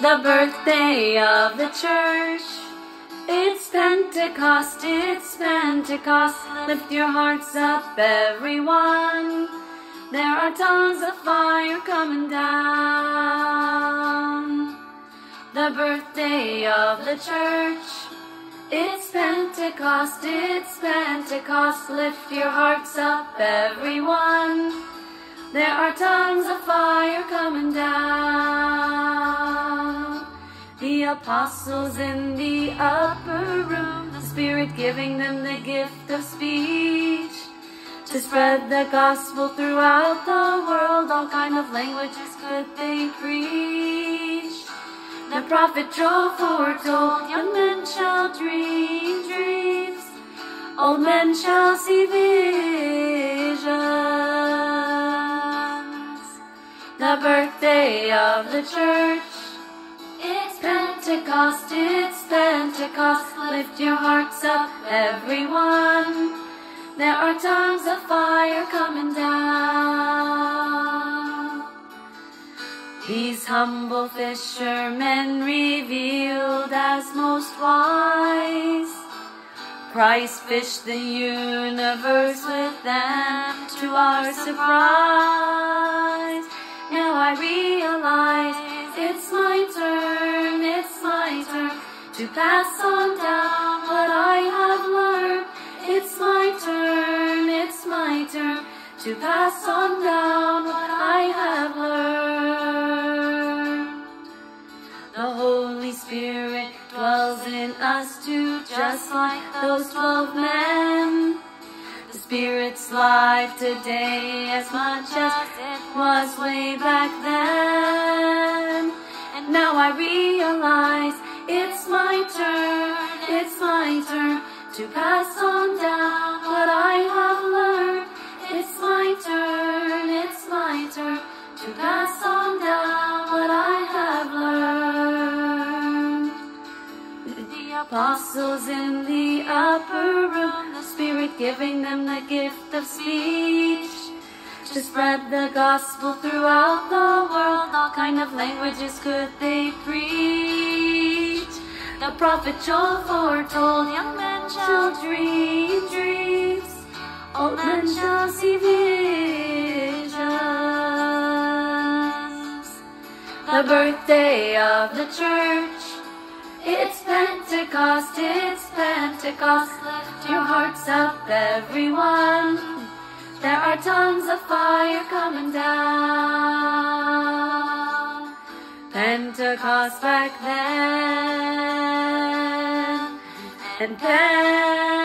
the birthday of the church. It's Pentecost, it's Pentecost. Lift your hearts up, everyone. There are tongues of fire coming down. The birthday of the church. It's Pentecost, it's Pentecost. Lift your hearts up, everyone. There are tongues apostles in the upper room, the Spirit giving them the gift of speech to spread the gospel throughout the world. All kind of languages could they preach. The prophet Joel foretold, young men shall dream dreams, old men shall see visions. The birthday of the church. Pentecost, it's Pentecost. Lift your hearts up, everyone. There are tongues of fire coming down. These humble fishermen revealed as most wise. Christ fished the universe with them to our surprise. Now I realize it's my turn, pass on down what I have learned. It's my turn, it's my turn to pass on down what I have learned. The Holy Spirit dwells in us too, just like those twelve men. The Spirit's life today as much as it was way back then. And now I realize to pass on down what I have learned. It's my turn, it's my turn to pass on down what I have learned. The apostles in the upper room, the Spirit giving them the gift of speech to spread the gospel throughout the world. All kind of languages could they preach. Prophet Joel foretold, young men shall dream dreams, old men shall see visions. The birthday of the church. It's Pentecost, it's Pentecost. Lift your hearts up, everyone. There are tongues of fire coming down. Pentecost back then, and Pentecost